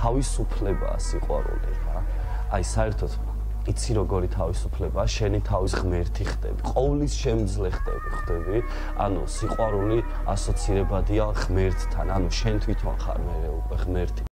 თავისუფლებაა სიყვარული რა. აი საერთოდ იცი როგორი თავისუფლება, შენი თავის ღმერთი ხდები, ყოვლის შემძლე ხდები, ხდები. ანუ სიყვარული ასოცირებადია ღმერთთან, ანუ შენ თვითონ ხარ მე უკვე ღმერთი.